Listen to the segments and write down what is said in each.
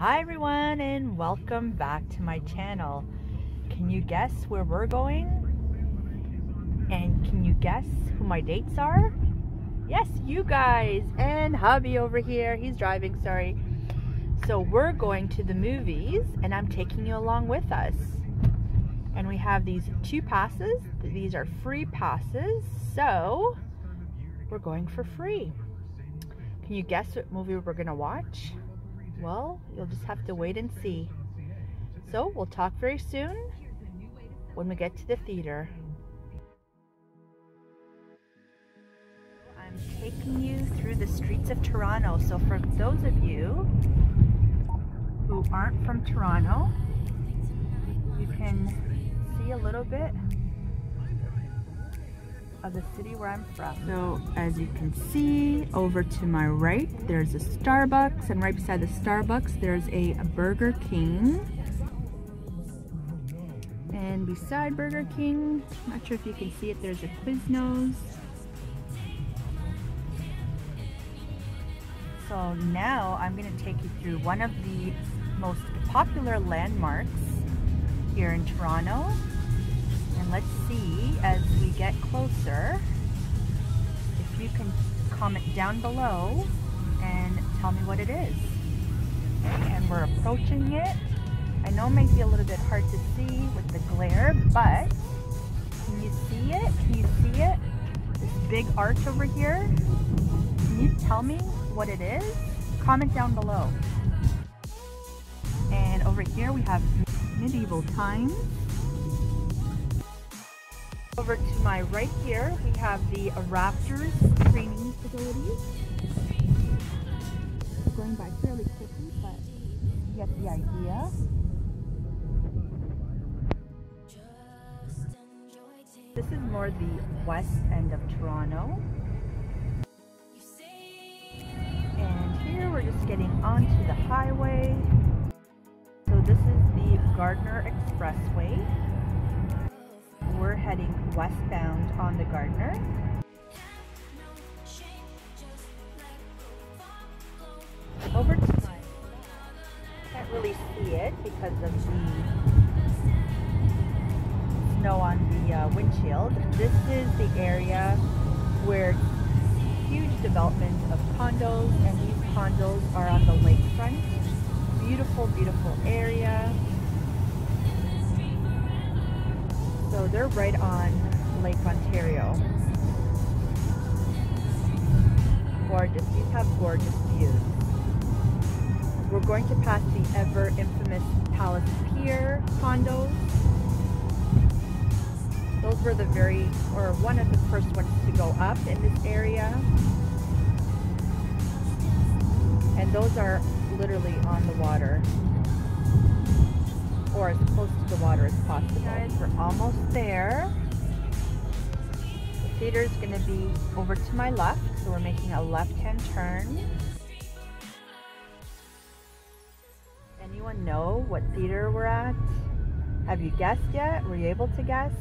Hi everyone and welcome back to my channel. Can you guess where we're going? And can you guess who my dates are? Yes, you guys and hubby over here. He's driving, sorry. So we're going to the movies and I'm taking you along with us. And we have these two passes. These are free passes. So we're going for free. Can you guess what movie we're gonna watch? Well, you'll just have to wait and see. So we'll talk very soon when we get to the theater. I'm taking you through the streets of Toronto. So for those of you who aren't from Toronto, you can see a little bit of the city where I'm from. So as you can see over to my right there's a Starbucks and right beside the Starbucks there's a Burger King. And beside Burger King not sure if you can see it there's a Quiznos. So now I'm going to take you through one of the most popular landmarks here in Toronto let's see as we get closer if you can comment down below and tell me what it is. And we're approaching it. I know it might be a little bit hard to see with the glare, but can you see it? Can you see it? This big arch over here? Can you tell me what it is? Comment down below. And over here we have medieval times. Over to my right here, we have the Raptors training facilities. We're going by fairly quickly, but you get the idea. This is more the west end of Toronto. And here we're just getting onto the highway. So this is the Gardiner Expressway we're heading westbound on the Gardiner. Over to my, can't really see it because of the snow on the uh, windshield. This is the area where huge development of condos and these condos are on the lakefront. Beautiful, beautiful area. So they're right on Lake Ontario. Gorgeous. These have gorgeous views. We're going to pass the ever infamous Palace Pier condos. Those were the very, or one of the first ones to go up in this area. And those are literally on the water or as close to the water as possible. Guys, we're almost there. The theater is going to be over to my left, so we're making a left-hand turn. Anyone know what theater we're at? Have you guessed yet? Were you able to guess?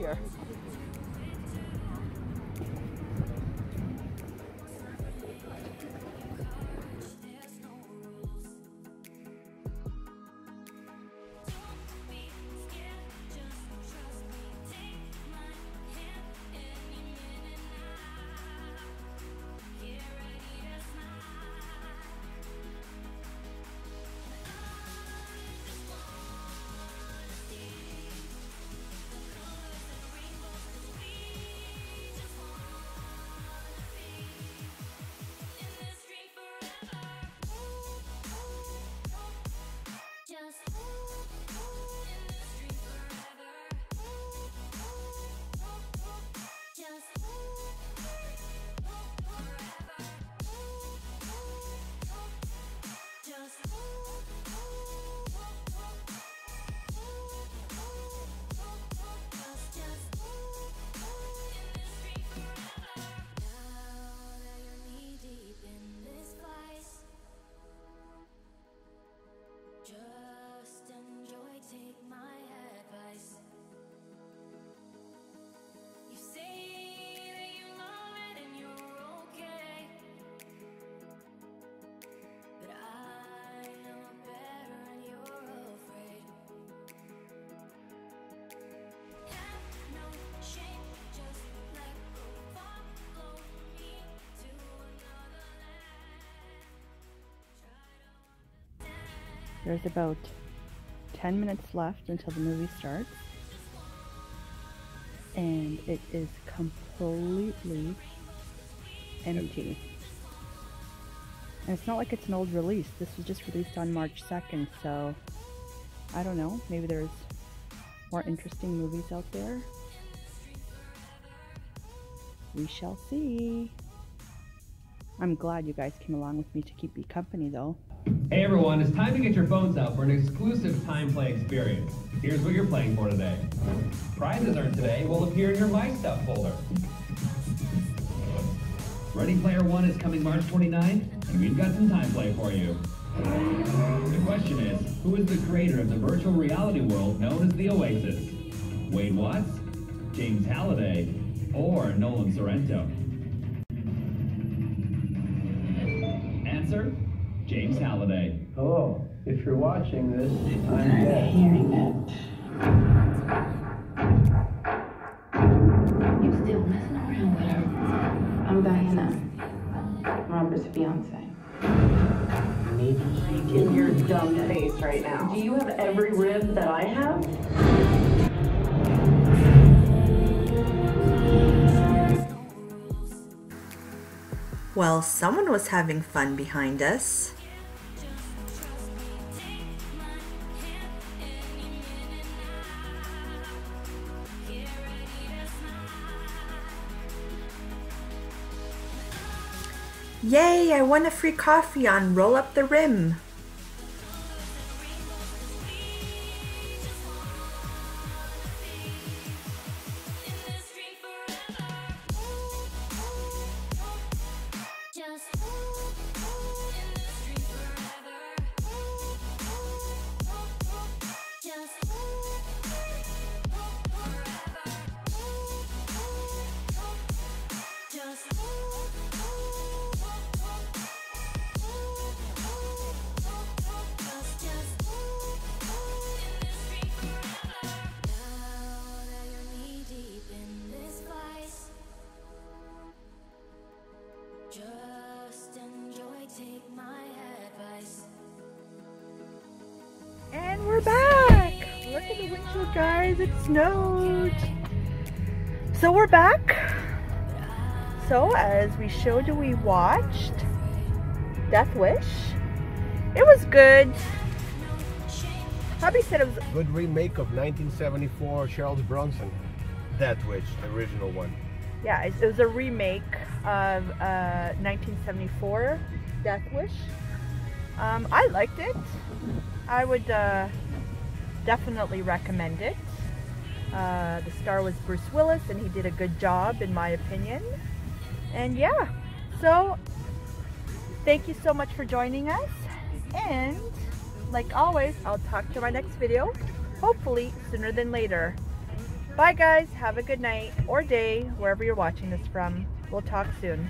Here. There's about 10 minutes left until the movie starts. And it is completely empty. And it's not like it's an old release. This was just released on March 2nd, so I don't know. Maybe there's more interesting movies out there. We shall see. I'm glad you guys came along with me to keep me company, though. Hey everyone, it's time to get your phones out for an exclusive TimePlay experience. Here's what you're playing for today. Prizes earned today will appear in your My Stuff folder. Ready Player One is coming March 29th, and we've got some TimePlay for you. The question is, who is the creator of the virtual reality world known as the Oasis? Wade Watts, James Halliday, or Nolan Sorrento? Answer, James Halliday. Hello, if you're watching this, I'm tired dead. of hearing that. You still messing around with her? I'm Diana, Robert's fiance. Maybe In your dumb face right now. Do you have every rib that I have? Well, someone was having fun behind us. Yay, I won a free coffee on Roll Up the Rim. Look at the windshield, guys. It snowed. So we're back. So as we showed you, we watched Death Wish. It was good. Hubby said it was Good remake of 1974 Charles Bronson. Death Wish, the original one. yeah, it it was a remake of uh, 1974 Death Wish. Um, I liked it. I would uh, definitely recommend it. Uh, the star was Bruce Willis, and he did a good job, in my opinion. And yeah, so thank you so much for joining us. And like always, I'll talk to my next video, hopefully sooner than later. Bye guys, have a good night or day, wherever you're watching this from. We'll talk soon.